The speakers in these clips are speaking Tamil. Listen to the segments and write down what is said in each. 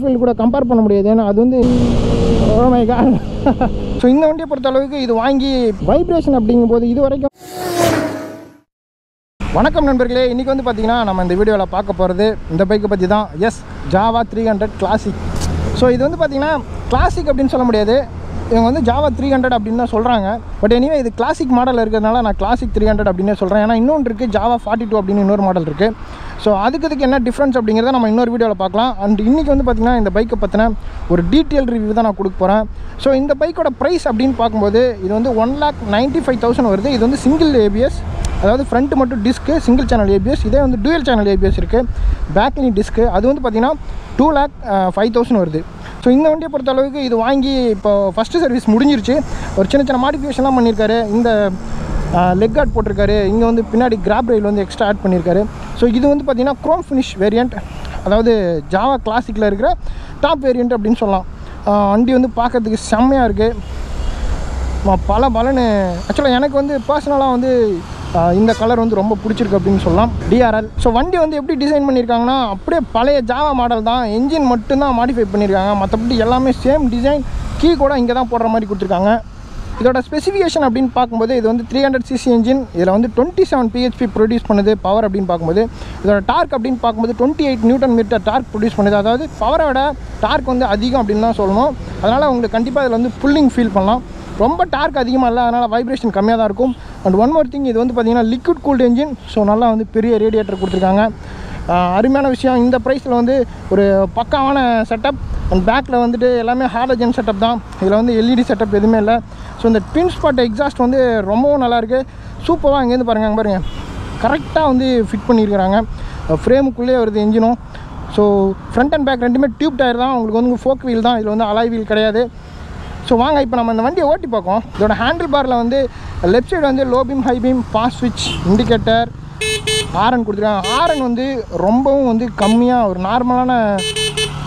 ஃபீல்டு கூட கம்பேர் பண்ண முடியாது. ஏன்னா அது வந்து ஓ மை காட் ஸோ இந்த வண்டியை பொறுத்த அளவுக்கு இது வாங்கி வைப்ரேஷன் அப்படிங்கும்போது இது வரைக்கும் வணக்கம் நண்பர்களே. இன்றைக்கி வந்து பார்த்தீங்கன்னா நம்ம இந்த வீடியோவில் பார்க்க போகிறது இந்த பைக்கை பற்றி தான். Yes Jawa three hundred classic so இது வந்து பார்த்தீங்கன்னா கிளாசிக் அப்படின்னு சொல்ல முடியாது. இவங்க வந்து ஜாவா த்ரீ ஹண்ட்ரட் அப்படின்னு தான் சொல்கிறாங்க பட் எனிவே இது கிளாசிக் மாடல் இருக்கிறதுனால நான் கிளாசிக் த்ரீ ஹண்ட்ரட் அப்படின்னே சொல்கிறேன் ஏன்னா இன்னொன்று இருக்குது ஜாவா ஃபார்ட்டி டூ அப்படின்னு இன்னொரு மாடல் இருக்குது ஸோ அதுக்கு இதுக்கு என்ன டிஃப்ரென்ஸ் அப்படிங்கிறத நம்ம இன்னொரு வீடியோவில் பார்க்கலாம். அண்ட் இன்றைக்கி வந்து பார்த்திங்கன்னா இந்த பைக்கை பற்றின ஒரு டீட்டெயில் ரிவ்யூ தான் நான் கொடுக்க போகிறேன் ஸோ இந்த பைக்கோட ப்ரைஸ் அப்படின்னு பார்க்கும்போது இது வந்து one lakh ninety five thousand வருது. இது வந்து சிங்கிள் ஏபிஎஸ் அதாவது ஃப்ரண்ட் மட்டும் டிஸ்க்கு சிங்கிள் சேனல் ஏபிஎஸ் இதே வந்து டூயல் சேனல் ஏபிஎஸ் இருக்குது பேக்லையும் டிஸ்க்கு அது வந்து பார்த்திங்கன்னா டூ லேக் ஃபைவ் தௌசண்ட் வருது. ஸோ இந்த வண்டியை பொறுத்த அளவுக்கு இது வாங்கி இப்போ ஃபஸ்ட்டு சர்வீஸ் முடிஞ்சிருச்சு. ஒரு சின்ன சின்ன மாடிஃபிகேஷன்லாம் பண்ணியிருக்காரு இந்த லெக் கார்ட் போட்டிருக்காரு. இங்கே வந்து பின்னாடி கிராப் ரயில் வந்து எக்ஸ்ட்ரா ஆட் பண்ணியிருக்காரு ஸோ இது வந்து பார்த்திங்கன்னா க்ரோம் ஃபினிஷ் வேரியண்ட் அதாவது ஜாவா கிளாசிக்கில் இருக்கிற டாப் வேரியண்ட் அப்படின்னு சொல்லலாம். வண்டி வந்து பார்க்கறதுக்கு செம்மையாக இருக்குது பல பலன்னு ஆக்சுவலாக எனக்கு வந்து பர்சனலாக வந்து இந்த கலர் வந்து ரொம்ப பிடிச்சிருக்கு அப்படின்னு சொல்லலாம். டிஆர்எல் ஸோ வண்டி வந்து எப்படி டிசைன் பண்ணியிருக்காங்கன்னா அப்படியே பழைய ஜாவா மாடல் தான். என்ஜின் மட்டும்தான் மாடிஃபை பண்ணியிருக்காங்க மற்றபடி எல்லாமே சேம் டிசைன் கீ கூட இங்கே தான் போடுற மாதிரி கொடுத்துருக்காங்க. இதோட ஸ்பெசிஃபிகேஷன் அப்படின்னு பார்க்கும்போது இது வந்து த்ரீ ஹண்ட்ரட் சிசி இன்ஜின் இதில் வந்து டுவெண்ட்டி செவன் பிஹெச்பி ப்ரொடியூஸ் பண்ணுது பவர் அப்படின்னு பார்க்கும்போது. இதோட டார்க் அப்படின்னு பார்க்கும்போது twenty eight newton metre torque produce பண்ணுது. அதாவது பவரோட டார்க் வந்து அதிகம் அப்படின்னு தான் சொல்லணும். அதனால் உங்களுக்கு கண்டிப்பாக இதில் வந்து புல்லிங் ஃபீல் பண்ணலாம். ரொம்ப டார்க் அதிகமாக இல்லை அதனால் வைப்ரேஷன் கம்மியாக தான் இருக்கும். அண்ட் ஒன் மோர் திங் இது வந்து பார்த்திங்கன்னா லிக்விட் கூல்டு என்ஜின் ஸோ நல்லா வந்து பெரிய ரேடியேட்டர் கொடுத்துருக்காங்க. அருமையான விஷயம். இந்த ப்ரைஸில் வந்து ஒரு பக்காவான செட்டப் அண்ட் பேக்கில் வந்துட்டு எல்லாமே ஹாலஜன் செட்டப் தான். இதில் வந்து எல்இடி செட்டப் எதுவுமே இல்லை. ஸோ இந்த ட்வின் ஸ்பாட் எக்ஸாஸ்ட் வந்து ரொம்பவும் நல்லாயிருக்கு சூப்பராக அங்கேருந்து பாருங்க அங்கே பாருங்கள் கரெக்டாக வந்து ஃபிட் பண்ணியிருக்கிறாங்க. ஃப்ரேமுக்குள்ளேயே வருது என்ஜினும் ஸோ ஃப்ரண்ட் அண்ட் பேக் ரெண்டுமே டியூப் டயர் தான். உங்களுக்கு வந்து ஃபோக் வீல் தான். இதில் வந்து அலாய் வீல் கிடையாது. ஸோ வாங்க இப்போ நம்ம இந்த வண்டியை ஓட்டி பார்க்கோம். இதோட ஹேண்டில் பாரில் வந்து லெஃப்ட் சைடு வந்து low beam high beam pass ஸ்விட்ச் இண்டிகேட்டர் ஹாரன் கொடுத்துருக்காங்க. ஹாரன் வந்து ரொம்பவும் வந்து கம்மியாக ஒரு நார்மலான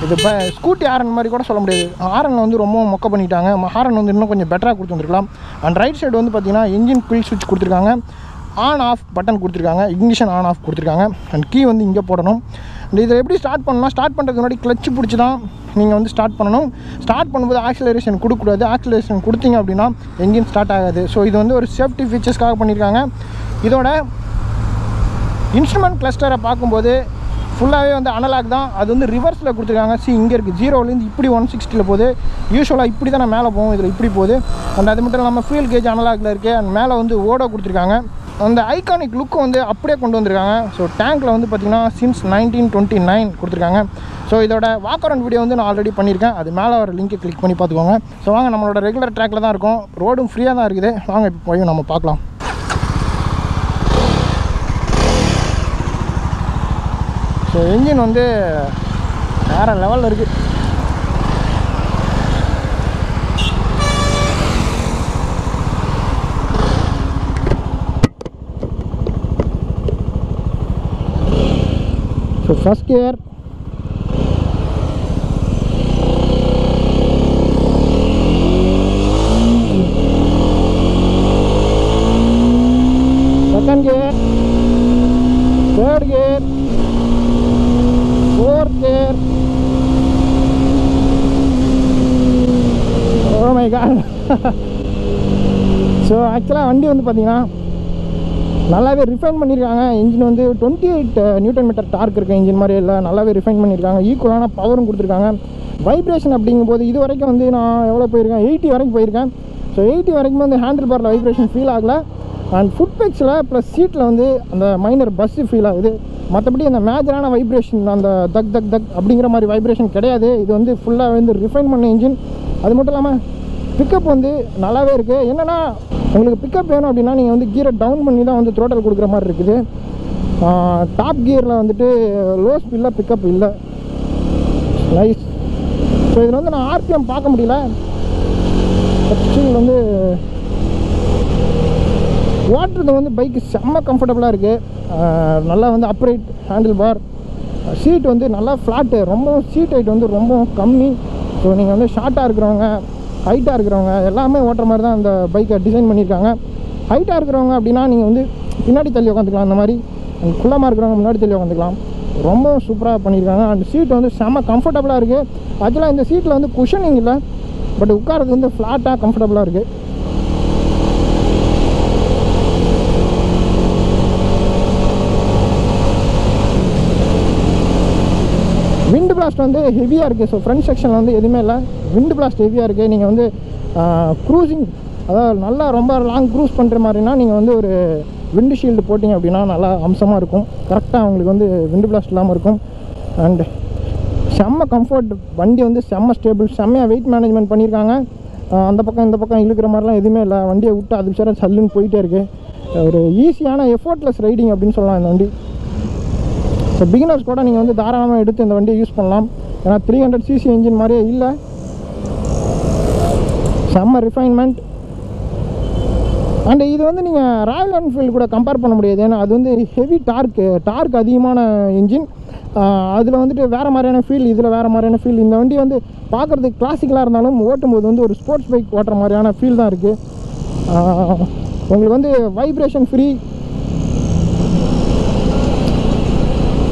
இது இப்போ ஸ்கூட்டி ஹாரன் மாதிரி கூட சொல்ல முடியாது. ஆரனில் வந்து ரொம்பவும் மொக்க பண்ணிட்டாங்க. ஆரன் வந்து இன்னும் கொஞ்சம் பெட்டராக கொடுத்துருக்கலாம் அண்ட் ரைட் சைடு வந்து பார்த்தீங்கன்னா இன்ஜின் குயில் ஸ்விட்ச் கொடுத்துருக்காங்க. ஆன் ஆஃப் பட்டன் கொடுத்துருக்காங்க. இக்னிஷன் ஆன் ஆஃப் கொடுத்துருக்காங்க. அண்ட் கீ வந்து இங்கே போடணும். அண்ட் இதை எப்படி ஸ்டார்ட் பண்ணலாம் ஸ்டார்ட் பண்ணுறதுக்கு முன்னாடி கிளச்சு பிடிச்சி தான் நீங்கள் வந்து ஸ்டார்ட் பண்ணணும். ஸ்டார்ட் பண்ணும்போது ஆக்சிலரேஷன் கொடுக்கக்கூடாது. ஆக்சிலரேஷன் கொடுத்தீங்க அப்படின்னா எங்கேயும் ஸ்டார்ட் ஆகாது. ஸோ இது வந்து ஒரு சேஃப்டி ஃபீச்சர்ஸ்க்காக பண்ணியிருக்காங்க. இதோட இன்ஸ்ட்ருமெண்ட் கிளஸ்டரை பார்க்கும்போது ஃபுல்லாகவே வந்து அனலாக் தான். அது வந்து ரிவர்ஸில் கொடுத்துருக்காங்க. சி இங்கே இருக்குது ஜீரோலேருந்து இப்படி ஒன் சிக்ஸ்டியில் போகுது. யூஸ்வலாக இப்படி தான் மேலே போகும். இதில் இப்படி போகுது. அண்ட் அது மட்டும் இல்லாமல் ஃபியூல் கேஜ் அனலாக்ல இருக்குது அண்ட் மேலே வந்து ஓடோ கொடுத்துருக்காங்க. அந்த ஐகானிக் லுக்கு வந்து அப்படியே கொண்டு வந்திருக்காங்க. ஸோ டேங்க்கில் வந்து பார்த்திங்கன்னா சின்ஸ் நைன்டீன் டுவெண்ட்டி நைன் கொடுத்துருக்காங்க. ஸோ இதோட வாக் அரௌண்ட் வீடியோ வந்து நான் ஆல்ரெடி பண்ணியிருக்கேன். அது மேலே வர லிங்கை கிளிக் பண்ணி பார்த்துக்கோங்க. ஸோ வாங்க நம்மளோட ரெகுலர் ட்ராக்கில் தான் இருக்கும். ரோடும் ஃப்ரீயாக தான் இருக்குது. வாங்க இப்போ போய் நம்ம பார்க்கலாம். ஸோ என்ஜின் வந்து வேறு லெவலில் இருக்குது first gear second gear third gear fourth gear oh my so ஆக்சுவலாக வண்டி வந்து பார்த்தீங்கன்னா நல்லாவே ரிஃபைன் பண்ணியிருக்காங்க இன்ஜின் வந்து twenty eight newton metre torque இருக்க இன்ஜின் மாதிரி இல்லை நல்லாவே ரிஃபைன் பண்ணியிருக்காங்க ஈக்குவலான பவரும் கொடுத்துருக்காங்க. வைப்ரேஷன் அப்படிங்கும்போது இது வரைக்கும் வந்து நான் எவ்வளோ போயிருக்கேன்? எயிட்டி வரைக்கும் போயிருக்கேன். ஸோ எயிட்டி வரைக்கும் வந்து ஹேண்டில் பாரில் வைப்ரேஷன் ஃபீல் ஆகலை. அண்ட் ஃபுட் பெக்ஸில் ப்ளஸ் சீட்டில் வந்து அந்த மைனர் பஸ்ஸு ஃபீல் ஆகுது. மற்றபடி அந்த மேஜரான வைப்ரேஷன் அந்த தக் தக் தக் அப்படிங்கிற மாதிரி வைப்ரேஷன் கிடையாது. இது வந்து ஃபுல்லாக வந்து ரிஃபைன் பண்ண இன்ஜின் அது மட்டும் இல்லாமல் பிக்கப் வந்து நல்லாவே இருக்குது என்னென்னா உங்களுக்கு பிக்கப் வேணும் அப்படின்னா நீங்கள் வந்து கீரை டவுன் பண்ணி தான் வந்து த்ரோட்டல் கொடுக்குற மாதிரி இருக்குது. டாப் கியரில் வந்துட்டு லோ ஸ்பீடில் பிக்கப் இல்லை. நைஸ் ஸோ இதில் வந்து நான் ஆர்பிஎம் பார்க்க முடியல. ஆக்சுவல் வந்து ஓட்டுறது வந்து பைக்கு செம்ம கம்ஃபர்டபுளாக இருக்குது நல்லா வந்து அப்ரைட் ஹேண்டில் பார் சீட் வந்து நல்லா ஃப்ளாட்டு ரொம்ப சீட் ஹைட் வந்து ரொம்ப கம்மி. ஸோ நீங்கள் வந்து ஷார்ட்டாக இருக்கிறவங்க ஹைட்டாக இருக்கிறவங்க எல்லாமே ஓட்டுற மாதிரி தான் அந்த பைக்கை டிசைன் பண்ணியிருக்காங்க. ஹைட்டாக இருக்கிறவங்க அப்படின்னா நீங்கள் வந்து பின்னாடி தள்ளி உட்காந்துக்கலாம் அந்த மாதிரி குள்ளமாக இருக்கிறவங்க முன்னாடி தள்ளி உட்காந்துக்கலாம் ரொம்ப சூப்பராக பண்ணியிருக்காங்க. அந்த சீட் வந்து செம்ம கம்ஃபர்டபுளாக இருக்குது ஆக்சுவலாக இந்த சீட்டில் வந்து குஷனிங் இல்லை. பட் உட்காரது வந்து ஃப்ளாட்டாக கம்ஃபர்டபுளாக இருக்குது விண்டு பிளாஸ்ட் வந்து ஹெவியாக இருக்குது ஸோ ஃப்ரண்ட் செக்ஷனில் வந்து எதுவுமே இல்லை. விண்டு பிளாஸ்ட் ஹெவியாக இருக்குது நீங்கள் வந்து க்ரூசிங் அதாவது நல்லா ரொம்ப லாங் க்ரூஸ் பண்ணுற மாதிரினா நீங்கள் வந்து ஒரு விண்டு ஷீல்டு போட்டிங்க அப்படின்னா நல்லா அம்சமாக இருக்கும். கரெக்டாக அவங்களுக்கு வந்து விண்டு பிளாஸ்ட் இல்லாமல் இருக்கும். அண்ட் செம்ம கம்ஃபர்ட் வண்டி வந்து செம்ம ஸ்டேபிள் செம்மையாக வெயிட் மேனேஜ்மெண்ட் பண்ணியிருக்காங்க அந்த பக்கம் இந்த பக்கம் இழுக்கிற மாதிரிலாம் எதுவுமே இல்லை. வண்டியை விட்டு அது சார சல்லுன்னு போயிட்டே இருக்குது ஒரு ஈஸியான எஃபோர்ட்லெஸ் ரைடிங் அப்படின்னு சொல்லலாம் இந்த வண்டி. ஸோ பிகினர்ஸ் கூட நீங்கள் வந்து தாராளமாக எடுத்து இந்த வண்டியை யூஸ் பண்ணலாம். ஏன்னா த்ரீ ஹண்ட்ரட் சிசி இன்ஜின் மாதிரியே இல்லை. செம்ம ரிஃபைன்மெண்ட் அண்ட் இது வந்து நீங்கள் ராயல் என்ஃபீல்டு கூட கம்பேர் பண்ண முடியாது. ஏன்னா அது வந்து ஹெவி டார்க்கு டார்க் அதிகமான இன்ஜின் அதில் வந்துட்டு வேறு மாதிரியான ஃபீல் இதில் வேறு மாதிரியான ஃபீல் இந்த வண்டி வந்து பார்க்குறதுக்கு கிளாசிக்கலாக இருந்தாலும் ஓட்டும்போது வந்து ஒரு ஸ்போர்ட்ஸ் பைக் ஓட்டுற மாதிரியான ஃபீல் தான் இருக்குது உங்களுக்கு வந்து வைப்ரேஷன் ஃப்ரீ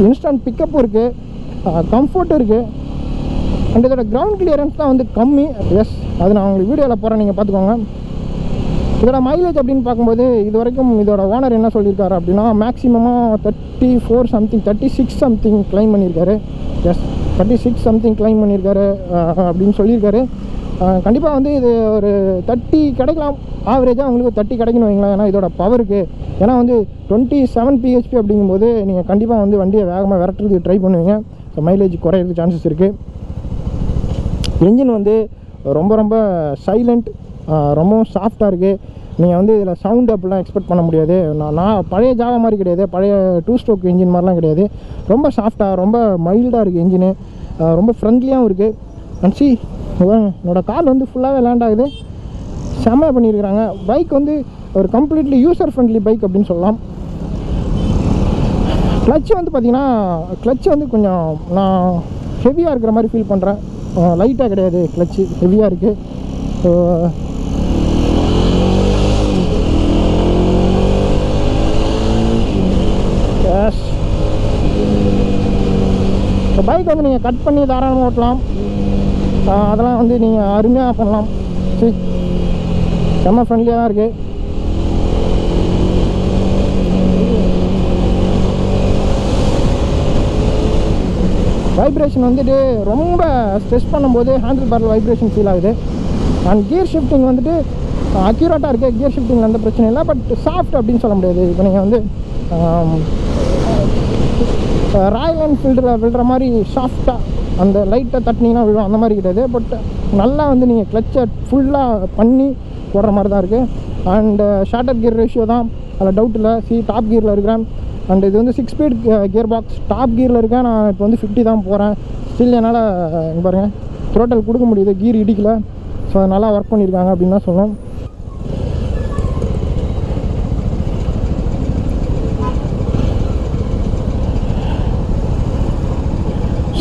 இன்ஸ்டன்ட் பிக்கப்பும் இருக்குது கம்ஃபர்ட்டும் இருக்குது அண்ட் இதோட கிரவுண்ட் கிளியரன்ஸ் தான் வந்து கம்மி. எஸ் அது நான் உங்களுக்கு வீடியோவில் போகிறேன் நீங்கள் பார்த்துக்கோங்க. இதோட மைலேஜ் அப்படின்னு பார்க்கும்போது இது வரைக்கும் இதோட ஓனர் என்ன சொல்லியிருக்காரு அப்படின்னா மேக்ஸிமமாக thirty four something thirty six something claim பண்ணியிருக்காரு. Yes thirty six something claim பண்ணியிருக்காரு அப்படின்னு சொல்லியிருக்காரு. கண்டிப்பாக வந்து இது ஒரு தேர்ட்டி கிடைக்கலாம். ஆவரேஜாக உங்களுக்கு தேர்ட்டி கிடைக்கணும் வைங்களேன். ஏன்னா இதோட பவருக்கு ஏன்னா வந்து டுவெண்ட்டி செவன் பிஹெச்பி அப்படிங்கும்போது நீங்கள் கண்டிப்பாக வந்து வண்டியை வேகமாக விரட்டுறதுக்கு ட்ரை பண்ணுவீங்க. ஸோ மைலேஜ் குறையிறதுக்கு சான்சஸ் இருக்குது இன்ஜின் வந்து ரொம்ப ரொம்ப சைலண்ட் ரொம்பவும் சாஃப்டாக இருக்குது நீங்கள் வந்து இதில் சவுண்ட் அப்படிலாம் எக்ஸ்பெக்ட் பண்ண முடியாது. நான் நான் பழைய ஜாவா மாதிரி கிடையாது. பழைய டூ ஸ்ட்ரோக் இன்ஜின் மாதிரிலாம் கிடையாது. ரொம்ப சாஃப்டாக ரொம்ப மைல்டாக இருக்குது இன்ஜினு ரொம்ப ஃப்ரெண்ட்லியாகவும் இருக்குது அண்ட் சி என்னோட கார் வந்து ஃபுல்லாகவே லேண்ட் ஆகுது. செம்மையாக பண்ணியிருக்கிறாங்க. பைக் வந்து ஒரு கம்ப்ளீட்லி யூசர் ஃப்ரெண்ட்லி பைக் அப்படின்னு சொல்லலாம். கிளச் வந்து பார்த்தீங்கன்னா கிளச் வந்து கொஞ்சம் நான் ஹெவியாக இருக்கிற மாதிரி ஃபீல் பண்ணுறேன் லைட்டாக கிடையாது கிளச்சு ஹெவியாக இருக்குது ஸோ பைக் வந்து நீங்கள் கட் பண்ணி தாராளமாக ஓட்டலாம். அதெல்லாம் வந்து நீங்கள் அருமையாக பண்ணலாம். சரி செம்ம ஃப்ரெண்ட்லியாக தான் இருக்குது வைப்ரேஷன் வந்துட்டு ரொம்ப ஸ்ட்ரெஸ் பண்ணும்போது ஹேண்டில் பாரில் வைப்ரேஷன் ஃபீல் ஆகுது. அண்ட் கியர் ஷிஃப்டிங் வந்துட்டு அக்யூரேட்டாக இருக்குது கியர் ஷிஃப்டிங்கில் எந்த பிரச்சனையும் இல்லை. பட் சாஃப்ட் அப்படின்னு சொல்ல முடியாது. இப்போ நீங்கள் வந்து ராயல் என்ஃபீல்டில் விழுற மாதிரி சாஃப்டாக அந்த லைட்டை தட்டினீங்கன்னா விழும் அந்த மாதிரி கிடையாது. பட் நல்லா வந்து நீங்கள் கிளச்சை ஃபுல்லாக பண்ணி போடுற மாதிரி தான் இருக்குது அண்டு ஷார்டர் கியர் ரேஷியோ தான் அதில் டவுட் இல்லை. சி டாப் கியரில் இருக்கிறேன். அண்ட் இது வந்து six speed gear box top கியரில் இருக்கேன். நான் இப்போ வந்து ஃபிஃப்டி தான் போகிறேன் ஸ்டில் என்னால் பாருங்கள் த்ரோட்டல் கொடுக்க முடியுது. கீர் இடிக்கல. ஸோ அது நல்லா ஒர்க் பண்ணியிருக்காங்க அப்படின்னு தான் சொல்லணும்.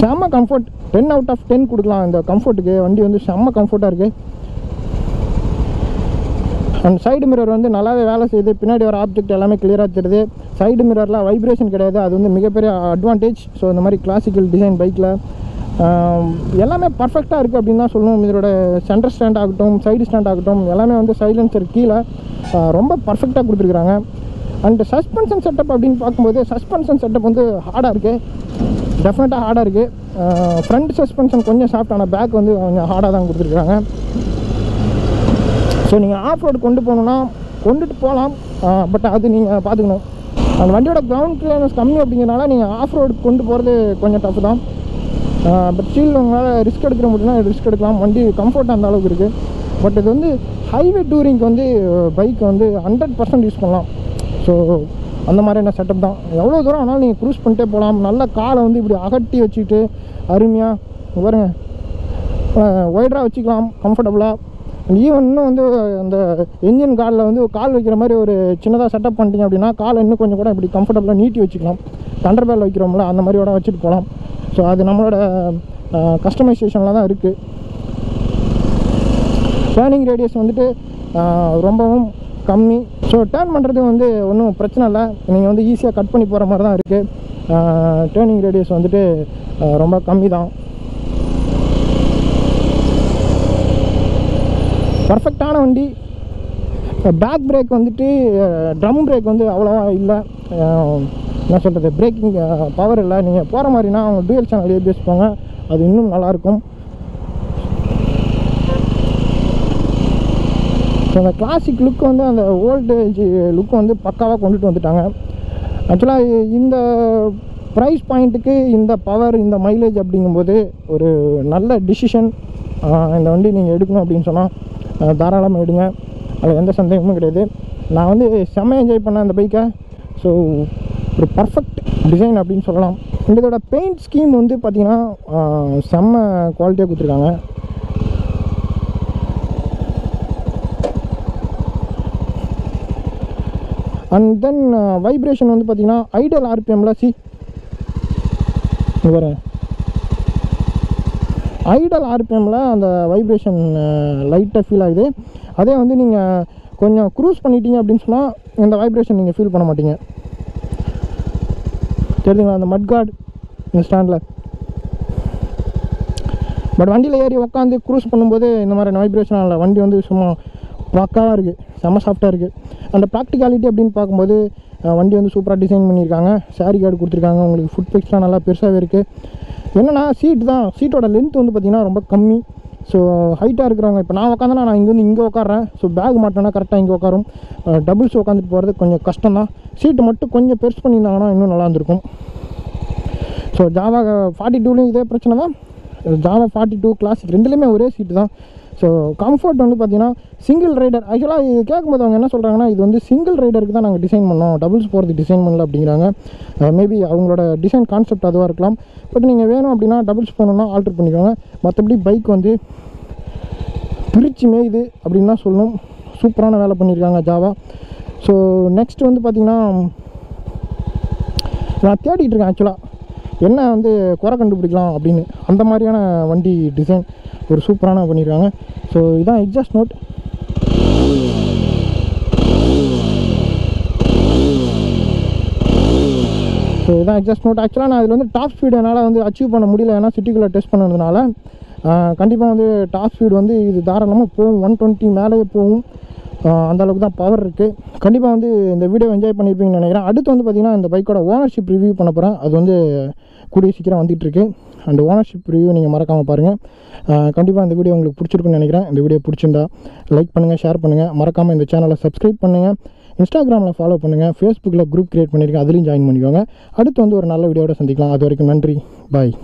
செம்ம comfort ten out of ten கொடுக்கலாம். இந்த கம்ஃபர்ட்டுக்கு வண்டி வந்து செம்ம கம்ஃபர்ட்டாக இருக்குது அண்ட் சைடு மிரர் வந்து நல்லாவே வேலை செய்யுது. பின்னாடி வர ஆப்ஜெக்ட் எல்லாமே கிளியராக தெரியுது. சைடு மிரரில் வைப்ரேஷன் கிடையாது. அது வந்து மிகப்பெரிய அட்வான்டேஜ் ஸோ இந்த மாதிரி கிளாசிக்கல் டிசைன் பைக்கில் எல்லாமே பர்ஃபெக்டாக இருக்குது அப்படின்னு தான் சொல்லணும். இதோட சென்டர் ஸ்டாண்ட் ஆகட்டும் சைடு ஸ்டாண்ட் ஆகட்டும் எல்லாமே வந்து சைலன்சர் கீழே ரொம்ப பர்ஃபெக்டாக கொடுத்துருக்குறாங்க. அண்ட் சஸ்பென்ஷன் செட்டப் அப்படின்னு பார்க்கும்போது சஸ்பென்ஷன் செட்டப் வந்து ஹார்டாக இருக்குது டெஃபினட்டாக ஹார்டாக இருக்குது ஃப்ரண்ட் சஸ்பென்ஷன் கொஞ்சம் சாஃப்டான பேக் வந்து கொஞ்சம் ஹார்டாக தான் கொடுத்துருக்குறாங்க ஸோ நீங்கள் ஆஃப் ரோடு கொண்டு போகணுன்னா கொண்டுட்டு போகலாம். பட் அது நீங்கள் பார்த்துக்கணும் அந்த வண்டியோட கிரவுண்ட் கிளியரன்ஸ் கம்மி அப்படிங்கிறனால நீங்கள் ஆஃப் ரோடு கொண்டு போகிறது கொஞ்சம் டஃப் தான். பட் ஸ்டீல் உங்களால் ரிஸ்க் எடுக்கிற முடியும்னா ரிஸ்க் எடுக்கலாம். வண்டி கம்ஃபர்ட் அந்த அளவுக்கு இருக்குது பட் இது வந்து ஹைவே டூரிங்க்கு வந்து பைக் வந்து ஹண்ட்ரட் பர்சன்ட் யூஸ் பண்ணலாம். ஸோ அந்த மாதிரியான செட்டப் தான். எவ்வளோ தூரம் ஆனாலும் நீங்கள் க்ரூஸ் பண்ணிட்டே போகலாம். நல்ல காலை வந்து இப்படி அகட்டி வச்சுக்கிட்டு அருமையாக பாருங்க. ஒய்டராக வச்சுக்கலாம் கம்ஃபர்டபுளாக ஈவன் இன்னும் வந்து அந்த என்ஜின் காலில் வந்து கால் வைக்கிற மாதிரி ஒரு சின்னதாக செட்டப் பண்ணிட்டீங்க அப்படின்னா காலை இன்னும் கொஞ்சம் கூட இப்படி கம்ஃபர்டபுளாக நீட்டி வச்சுக்கலாம். தண்டர் பேல் வைக்கிறோம்ல அந்த மாதிரியோட வச்சுட்டு போகலாம். ஸோ அது நம்மளோட கஸ்டமைசேஷனில் தான் இருக்குது டேர்னிங் ரேடியஸ் வந்துட்டு ரொம்பவும் கம்மி. ஸோ டேர்ன் பண்ணுறது வந்து ஒன்றும் பிரச்சனை இல்லை. நீங்கள் வந்து ஈஸியாக கட் பண்ணி போகிற மாதிரி தான் இருக்குது டேர்னிங் ரேடியஸ் வந்துட்டு ரொம்ப கம்மி தான். பர்ஃபெக்டான வண்டி. பேக் பிரேக் வந்துட்டு ட்ரம் பிரேக் வந்து அவ்வளோவா இல்லை. என்ன சொல்கிறது பிரேக்கிங் பவர் இல்லை. நீங்கள் போகிற மாதிரினா அவங்க டூயல் சேனல் ஏபிஎஸ் போங்க அது இன்னும் நல்லாயிருக்கும் அந்த கிளாசிக் லுக் வந்து அந்த ஓல்டேஜ் லுக் வந்து பக்காவாக கொண்டுட்டு வந்துட்டாங்க. ஆக்சுவலாக இந்த ப்ரைஸ் பாயிண்ட்டுக்கு இந்த பவர் இந்த மைலேஜ் அப்படிங்கும்போது ஒரு நல்ல டிசிஷன் இந்த வண்டி நீங்கள் எடுக்கணும் அப்படின்னு சொன்னால் தாராளமாக எடுங்க. அதில் எந்த சந்தேகமும் கிடையாது. நான் வந்து செம்ம என்ஜாய் பண்ணேன் அந்த பைக்கை ஸோ ஒரு பர்ஃபெக்ட் டிசைன் அப்படின்னு சொல்லலாம். இந்த இதோட பெயிண்ட் ஸ்கீம் வந்து பார்த்திங்கன்னா செம்ம குவாலிட்டியாக கொடுத்துருக்காங்க. அண்ட் தென் வைப்ரேஷன் வந்து பார்த்தீங்கன்னா ஐடல் ஆர்பிஎம்ல சி. வர ஐடல் ஆர்பிஎம்மில் அந்த வைப்ரேஷன் லைட்டாக ஃபீல் ஆகுது. அதே வந்து நீங்கள் கொஞ்சம் க்ரூஸ் பண்ணிட்டீங்க அப்படின்னு சொன்னால் இந்த வைப்ரேஷன் நீங்கள் ஃபீல் பண்ண மாட்டீங்க. தெரியுதுங்களா? அந்த மட்கார்டு இந்த ஸ்டாண்டில் பட் வண்டியில் ஏறி உட்காந்து க்ரூஸ் பண்ணும்போது இந்த மாதிரி வைப்ரேஷன் ஆகலை வண்டி வந்து சும்மா பக்காவாக இருக்குது செம்ம சாஃப்டாக இருக்குது அந்த ப்ராக்டிகாலிட்டி அப்படின்னு பார்க்கும்போது வண்டி வந்து சூப்பராக டிசைன் பண்ணியிருக்காங்க. சாரி கார்டு கொடுத்துருக்காங்க. உங்களுக்கு ஃபுட் பெக்ஸ்லாம் நல்லா பெருசாகவே இருக்குது என்னென்னா சீட் தான். சீட்டோட லென்த் வந்து பார்த்திங்கன்னா ரொம்ப கம்மி. ஸோ ஹைட்டாக இருக்கிறவங்க இப்போ நான் உட்காந்தனா நான் இங்கேருந்து இங்கே உட்காறேன் ஸோ பேக் மாட்டேன்னா கரெக்டாக இங்கே உட்காரும் டபுள்ஸ் உட்காந்துட்டு போகிறது கொஞ்சம் கஷ்டம் தான். சீட்டு மட்டும் கொஞ்சம் பெருசு பண்ணியிருந்தாங்கன்னா இன்னும் நல்லா இருந்திருக்கும். ஸோ ஜாவா ஃபார்ட்டி டூலையும் இதே பிரச்சனை தான். ஜாவா ஃபார்ட்டி டூ கிளாசிக் ரெண்டுலேயுமே ஒரே சீட்டு தான். ஸோ கம்ஃபர்ட் வந்து பார்த்தீங்கன்னா சிங்கிள் ரைடர் ஆக்சுவலாக இது கேட்கும்போது அவங்க என்ன சொல்கிறாங்கன்னா இது வந்து சிங்கிள் ரைடருக்கு தான் நாங்கள் டிசைன் பண்ணோம். டபுள்ஸ் போகிறதுக்கு டிசைன் பண்ணல அப்படிங்கிறாங்க. Uh, மேபி அவங்களோட டிசைன் கான்செப்ட் அதுவாக இருக்கலாம். பட் நீங்கள் வேணும் அப்படின்னா டபுள்ஸ் போகணுன்னா ஆல்டர் பண்ணிக்கோங்க. மற்றபடி பைக் வந்து பிரித்து மேயுது அப்படின்னு தான் சொல்லணும். சூப்பரான வேலை பண்ணியிருக்காங்க ஜாவா. ஸோ நெக்ஸ்ட் வந்து பார்த்திங்கன்னா நான் தேடிட்டு இருக்கேன் ஆக்சுவலாக என்ன வந்து குறை கண்டுபிடிக்கலாம் அப்படின்னு. அந்த மாதிரியான வண்டி டிசைன் ஒரு சூப்பரான பண்ணியிருக்காங்க ஸோ இதான் எக்ஸாஸ்ட் நோட் ஸோ இதான் எக்ஸாஸ்ட் நோட் ஆக்சுவலாக நான் இதில் வந்து டாப் ஸ்பீடு என்னால் வந்து அச்சீவ் பண்ண முடியல. ஏன்னா சிட்டிக்குள்ளே டெஸ்ட் பண்ணதுனால கண்டிப்பாக வந்து டாப் ஸ்பீடு வந்து இது தாராளமாக போகும். ஒன் டுவெண்ட்டி மேலேயே போகும். அந்தளவுக்கு தான் பவர் இருக்குது கண்டிப்பாக வந்து இந்த வீடியோ என்ஜாய் பண்ணியிருப்பீங்கன்னு நினைக்கிறேன். அடுத்து வந்து பார்த்திங்கன்னா இந்த பைக்கோட ஓனர்ஷிப் ரிவ்யூ பண்ண போகிறேன் அது வந்து கூடிய சீக்கிரம் வந்துகிட்ருக்கு அண்ட் ஓனர்ஷிப் ரிவ்யூ நீங்கள் மறக்காமல் பாருங்கள் கண்டிப்பாக இந்த வீடியோ உங்களுக்கு பிடிச்சிருக்குன்னு நினைக்கிறேன். இந்த வீடியோ பிடிச்சிருந்தா லைக் பண்ணுங்கள் ஷேர் பண்ணுங்கள் மறக்காமல் இந்த சேனலை சப்ஸ்கிரைப் பண்ணுங்கள் இன்ஸ்டாகிராமில் ஃபாலோ பண்ணுங்கள் ஃபேஸ்புக்கில் குரூப் க்ரியேட் பண்ணியிருக்கேன் அதுலேயும் ஜாயின் பண்ணிக்கோங்க. அடுத்து வந்து ஒரு நல்ல வீடியோட சந்திக்கலாம். அது வரைக்கும் நன்றி. பாய்